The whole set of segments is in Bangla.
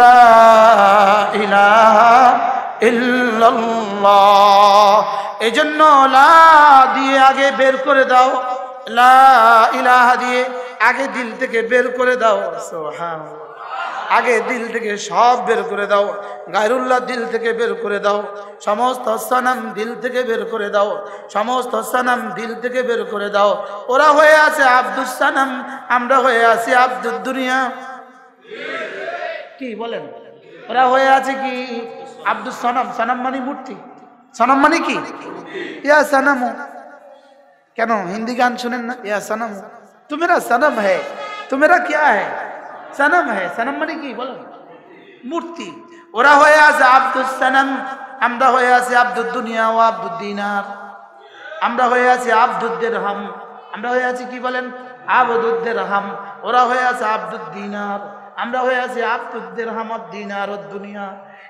লা ইলাহা ইল্লাল্লাহ। এই জন্য লা দিয়ে আগে বের করে দাও। লা ইলাহা দিয়ে আগে দিল থেকে বের করে দাও। সুবহানাল্লাহ। আগে দিল থেকে সব বের করে দাও। গায়রুল্লাহ দিল থেকে বের করে দাও। সমস্ত সানাম দিল থেকে বের করে দাও। সমস্ত সানাম দিল থেকে বের করে দাও। ওরা হয়ে আছে আব্দুস সানাম, আমরা হয়ে আছি আব্দুল দুনিয়া। কি বলেন? ওরা হয়ে আছে কি? আব্দুল সনম। সনম মানে মূর্তি। সনম মানে কি? ইয়া সনম। কেন? হিন্দি গান শুনেন না? ইয়া সনম। তুমেরা সনম হে। তুমেরা ক্যা হে? সনম হে। সনম মানে কি? বলো মূর্তি। ওরা হয়ে আছে আব্দুল সনম। আমরা হয়ে আছি আব্দুল দুনিয়া ও আব্দুল দিনার। আমরা হয়ে আছি আব্দুদ্দের হাম আমরা হয়ে আছি কি বলেন? আবদুদ্দের হাম ওরা হয়ে আছে আব্দুল দিনার। আমরা হয়ে আছি আব্দুল দেরহাম আর দিনার ও দুনিয়া।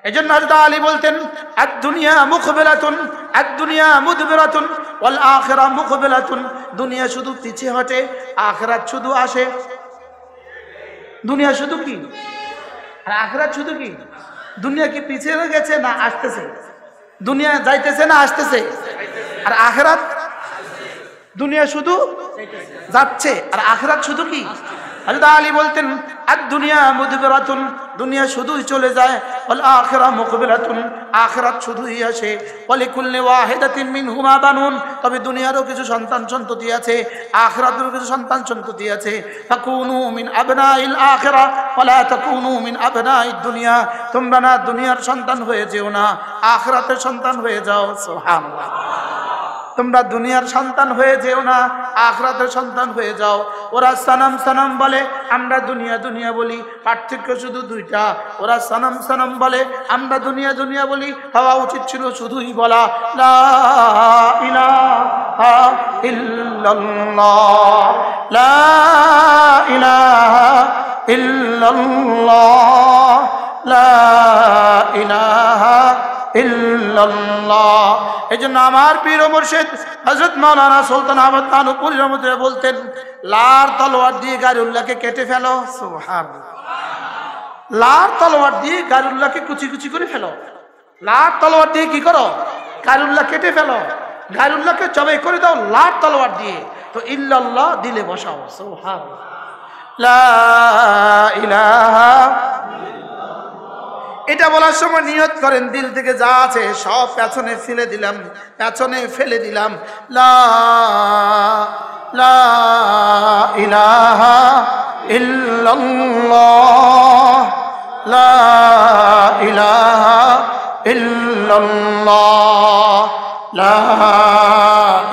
এজন্য হযরত আলী বলতেন, আদ দুনিয়া মুখবিলাতুন, আদ দুনিয়া মুদবিরাতুন, ওয়াল আখিরা মুখবিলাতুন। দুনিয়া শুধু পিছিয়ে হটে, আখিরাত শুধু আসে। দুনিয়া শুধু কি? আর আখিরাত শুধু কি? দুনিয়া কি পিছিয়ে গেছে না আসতেছে? দুনিয়া যাইতেছে না আসতেছে? আর আখিরাত? দুনিয়া শুধু যাচ্ছে, আর আখরাত শুধু কি? হযরত আলী বলতেন আর দুনিয়া মুদবিরাতুন দুনিয়া শুধুই চলে যায়, ওয়াল আখিরা মুকবিলাতুন, আখিরাত শুধুই আসে ওয়ালি কুল্লি ওয়াহিদাতিন মিনহুমা বানুন, তবে দুনিয়ারও কিছু সন্তান সন্ততি আছে, আখিরাতেরও কিছু সন্তান সন্ততি আছে, ফাকুনু মিন আবনাইল আখিরা, ওয়ালা তাকুনু মিন আবনাইদ দুনিয়া, তোমরা না দুনিয়ার সন্তান হয়ে যেও না, আখিরাতের সন্তান হয়ে যাও, সুবহানাল্লাহ। তোমরা দুনিয়ার সন্তান হয়ে যেও না, আখরাতের সন্তান হয়ে যাও। ওরা সানাম সানাম বলে, আমরা দুনিয়া দুনিয়া বলি, পার্থক্য শুধু দুইটা। ওরা সানাম সানাম বলে, আমরা দুনিয়া দুনিয়া বলি, হওয়া উচিত ছিল শুধুই বলা, লা ইলাহা লা লা এই জন্য আমার পীর মুর্শিদ হজরত মাওলানা সুলতান আহমদ তানুপুরি রহমতুল্লাহ বলতেন, লার তলোয়ার দিয়ে গারুল্লাহকে কেটে ফেলো। সুবহান লার তলোয়ার দিয়ে গারুল্লাহকে কুচি কুচি করে ফেলো। লার তলোয়ার দিয়ে কি করো? গারুল্লাহ কেটে ফেলো। গারুল্লাহকে জবাই করে দাও লার তলোয়ার দিয়ে। তো ইল্লাল্লাহ দিলে বসাও। সুবহান লা ইলাহা এটা বলার সময় নিয়ত করেন, দিল থেকে যা আছে সব পেছনে ফেলে দিলাম, পেছনে ফেলে দিলাম। লা লা ইলাহা ইল্লাল্লাহ, লা ইলাহা ইল্লাল্লাহ, লা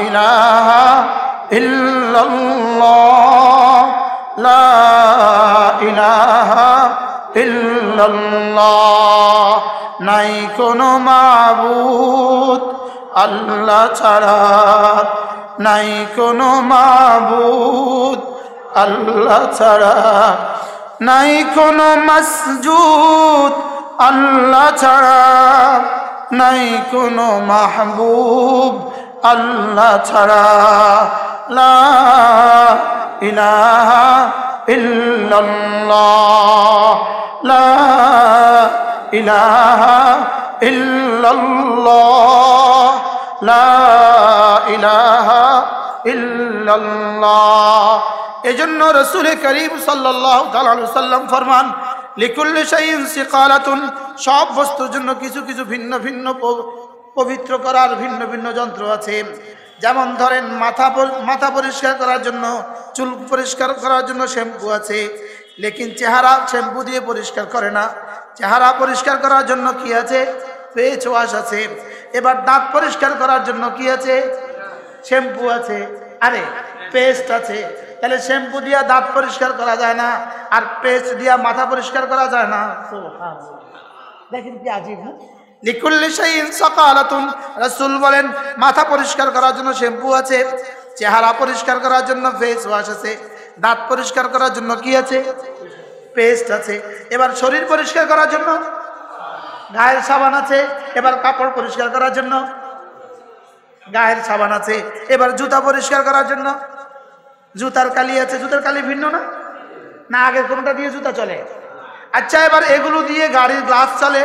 ইলাহা ইল্লাল্লাহ, লা ইলাহা ইল্লাল্লাহ। নাই কোনো মাবুদ, আল্লাহ ছাড়া নাই কোনো মাবুদ, আল্লাহ ছাড়া নাই কোনো মসজুদ, আল্লাহ ছাড়া নাই কোনো মাহবুব, আল্লাহ ছাড়া। লা ইলাহা ইল্লাল্লাহ। লা ইলাহা ইল্লাল্লাহ, লা ইলাহা ইল্লাল্লাহ। এজন্য রসুল করিম আলাইহি সাল্লাম ফরমান, লিকুল্লি শাইইন সিকালাতুন, সব বস্তুর জন্য কিছু কিছু ভিন্ন ভিন্ন পবিত্র করার ভিন্ন ভিন্ন যন্ত্র আছে। যেমন ধরেন মাথা মাথা পরিষ্কার করার জন্য, চুল পরিষ্কার করার জন্য শ্যাম্পু আছে, লেকিন চেহারা শ্যাম্পু দিয়ে পরিষ্কার করে না। চেহারা পরিষ্কার করার জন্য কি আছে? ফেস ওয়াশ আছে। এবার দাঁত পরিষ্কার করার জন্য কি আছে? শ্যাম্পু আছে। আরে, পেস্ট আছে। তাহলে শ্যাম্পু দিয়া দাঁত পরিষ্কার করা যায় না, আর পেস্ট দিয়া মাথা পরিষ্কার করা যায় না। দেখেন কি আজিব রাসূল বলেন, মাথা পরিষ্কার করার জন্য শ্যাম্পু আছে, চেহারা পরিষ্কার করার জন্য ফেস ওয়াশ আছে, দাঁত পরিষ্কার করার জন্য কি আছে? পেস্ট আছে। এবার শরীর পরিষ্কার করার জন্য গায়ের সাবান আছে, এবার কাপড় পরিষ্কার করার জন্য গায়ের সাবান আছে, এবার জুতা পরিষ্কার করার জন্য জুতার কালি আছে। জুতার কালি ভিন্ন না? না, আগের কোনটা দিয়ে জুতা চলে? আচ্ছা এবার এগুলো দিয়ে গাড়ির গ্লাস চলে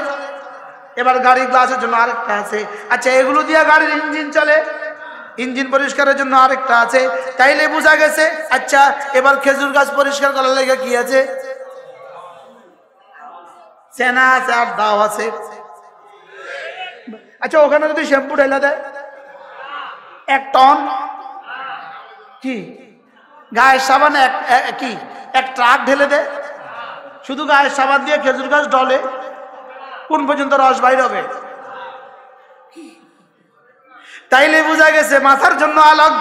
এবার গাড়ির গ্লাসের জন্য আরেকটা আছে। আচ্ছা এগুলো দিয়ে গাড়ির ইঞ্জিন চলে। ইঞ্জিন পরিষ্কারের জন্য আরেকটা আছে। তাইলে বোঝা গেছে। আচ্ছা এবার খেজুর গাছ পরিষ্কার করার লেগে কি আছে? চেনা আছে আর দাও আছে। আচ্ছা ওখানে যদি শ্যাম্পু ঢেলা দেয়? এক টন? কি? গায়ের সাবান এক কি? এক ট্রাক ঢেলে দেয়? শুধু গায়ের সাবান দিয়ে খেজুর গাছ ডলে? কোন পর্যন্ত রস বাইর হবে তাইলে বোঝা গেছে মাথার জন্য আলোক,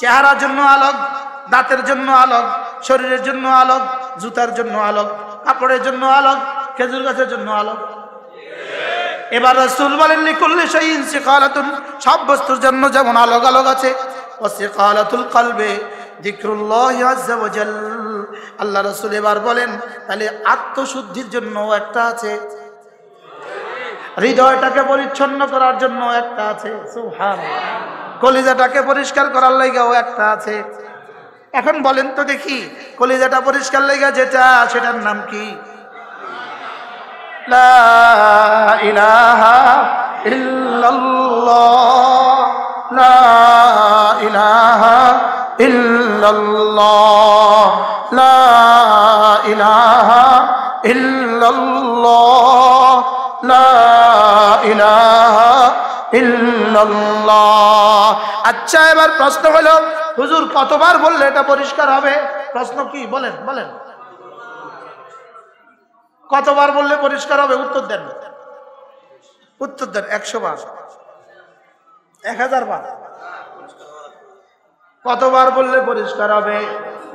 চেহারার জন্য আলোক, দাঁতের জন্য আলোক, শরীরের জন্য আলোক, জুতার জন্য আলোক, কাপড়ের জন্য আলোক, খেজুর গাছের জন্য আলোক। এবার রসুল বলেন, লিকুল্লি শাইইন সিকালাতুন, সব বস্তুর জন্য যেমন আলোক আলোক আছে, ও সিকালাতুল কলবে আল্লাহ রসুল এবার বলেন তাহলে আত্মশুদ্ধির জন্য একটা আছে। হৃদয়টাকে পরিচ্ছন্ন করার জন্য একটা আছে কলিজাটাকে পরিষ্কার করার লাইগাও একটা আছে। এখন বলেন তো দেখি, কলিজাটা পরিষ্কার লাইগা যেটা, সেটার নাম কি? ইহ ইহ ইহ আচ্ছা এবার প্রশ্ন হলো, হুজুর কতবার বললে এটা পরিষ্কার হবে? প্রশ্ন কি? বলেন বলেন। কতবার বললে পরিষ্কার হবে? উত্তর দেন। উত্তর দেন, একশো বার। এক হাজার বার। কতবার বললে পরিষ্কার হবে?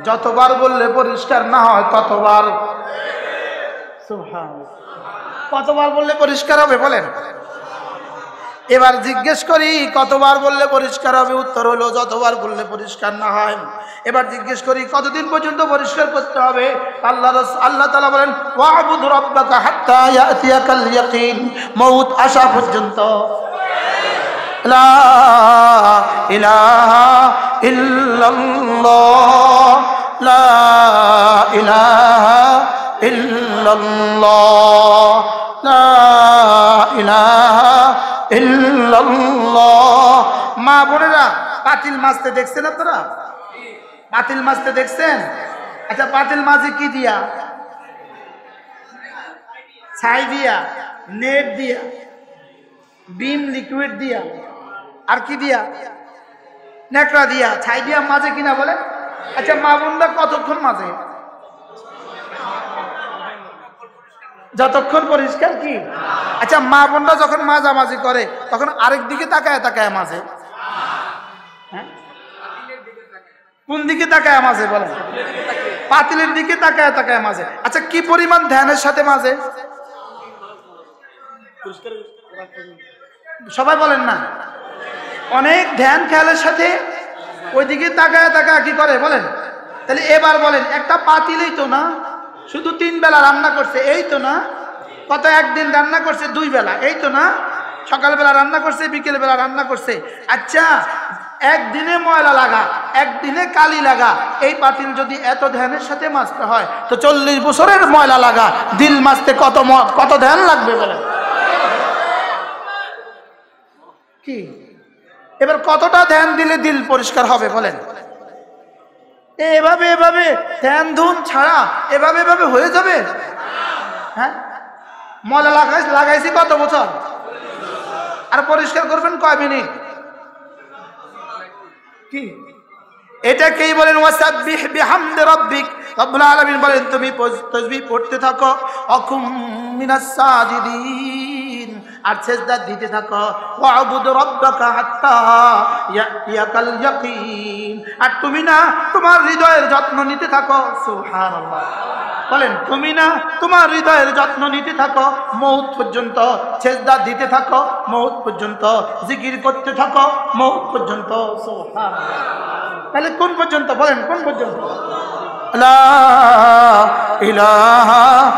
যতবার বললে পরিষ্কার না হয়, ততবার। কতবার বললে পরিষ্কার হবে? বলেন। এবার জিজ্ঞেস করি, কতবার বললে পরিষ্কার হবে? উত্তর হলো, যতবার বললে পরিষ্কার না হয়। এবার জিজ্ঞেস করি, কতদিন পর্যন্ত পরিষ্কার করতে হবে? আল্লাহ আল্লাহ তালা বলেন মউত আসা পর্যন্ত। লা ইলাহা মা বোনেরা, পাতিল মাছতে দেখছেন আপনারা? পাতিল মাছতে দেখছেন? আচ্ছা পাতিল মাছে কি দিয়া? ছাই দিয়া, নেট দিয়া, বিম লিকুইড দিয়া, আর কি দিয়া? নেকড়া দিয়া, ছাই দিয়া মাঝে কিনা বলে আচ্ছা মা বোনরা কতক্ষণ মাঝে? যতক্ষণ পরিষ্কার কি? আচ্ছা মা বোনরা যখন মাঝামাঝি করে, তখন আরেক দিকে তাকায় তাকায় মাঝে। হ্যাঁ? কোন দিকে তাকায় মাঝে, বলেন? পাতিলের দিকে তাকায় তাকায় মাঝে। আচ্ছা কি পরিমাণ ধ্যানের সাথে মাঝে? সবাই বলেন না। অনেক ধ্যান খেয়ালের সাথে ওইদিকে তাকায় তাকায় কি করে, বলেন? তাহলে এবার বলেন, একটা পাতিলেই তো না? শুধু তিন বেলা রান্না করছে, এই তো না? কত একদিন রান্না করছে, দুই বেলা, এই তো না? সকালবেলা রান্না করছে বিকেল বেলা রান্না করছে। আচ্ছা একদিনে ময়লা লাগা, একদিনে কালি লাগা, এই পাতিল যদি এত ধ্যানের সাথে মাজতে হয়, তো চল্লিশ বছরের ময়লা লাগা, দিল মাজতে কত কত ধ্যান লাগবে বলে কি? এবার কতটা ধ্যান দিলে দিল পরিষ্কার হবে বলেন? এভাবে এভাবে ধ্যান ধুন ছাড়া এভাবে এভাবে হয়ে যাবে? হ্যাঁ? ময়লা লাগাই লাগাইছি কত বছর? আর পরিষ্কার করবেন কয় মিনিট? কি? এটা এটাকেই বলেন, ওয়াসাব্বিহ বিহামদি রাব্বিক রব্বুল আলামিন বলেন, তুমি তাসবিহ পড়তে থাকো, অকুম মিনাস সাজিদিন, আর সেজদা দিতে থাকো, ওয়াবুদ রাব্বাকা হাত্তা ইয়াতিয়াকাল ইয়াকিন। আর তুমি না তোমার হৃদয়ের যত্ন নিতে থাকো। সুবহানাল্লাহ। বলেন, তুমি না তোমার হৃদয়ের যত্ন নিতে থাকো। মৌত পর্যন্ত সেজদা দিতে থাকো। মৌত পর্যন্ত জিকির করতে থাকো। মৌত পর্যন্ত। সুবহানাল্লাহ। তাহলে কোন পর্যন্ত? বলেন, কোন পর্যন্ত? ইলাহা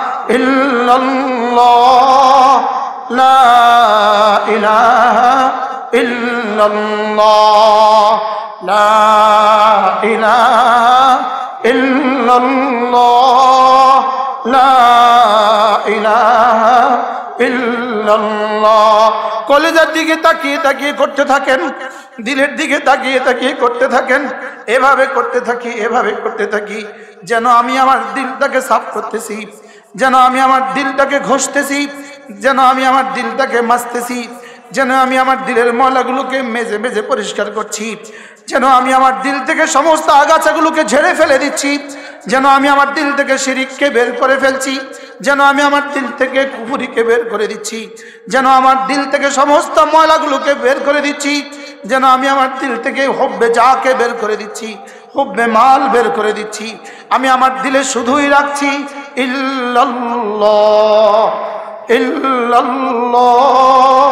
ইল্লাল্লাহ। ইল্লাল্লাহ। কলেজার দিকে তাকিয়ে তাকিয়ে করতে থাকেন, দিলের দিকে তাকিয়ে তাকিয়ে করতে থাকেন, এভাবে করতে থাকি, এভাবে করতে থাকি, যেন আমি আমার দিলটাকে সাফ করতেছি, যেন আমি আমার দিলটাকে ঘষতেছি, যেন আমি আমার দিলটাকে মাজতেছি। যেন আমি আমার দিলের ময়লাগুলোকে মেজে মেজে পরিষ্কার করছি, যেন আমি আমার দিল থেকে সমস্ত আগাছাগুলোকে ঝেড়ে ফেলে দিচ্ছি, যেন আমি আমার দিল থেকে শিরিককে বের করে ফেলছি, যেন আমি আমার দিল থেকে কুপুরিকে বের করে দিচ্ছি, যেন আমার দিল থেকে সমস্ত ময়লাগুলোকে বের করে দিচ্ছি, যেন আমি আমার দিল থেকে হব্বে যাকে বের করে দিচ্ছি, হব্বে মাল বের করে দিচ্ছি, আমি আমার দিলে শুধুই রাখছি, ইল্লাল্লাহ ইল্লাল্লাহ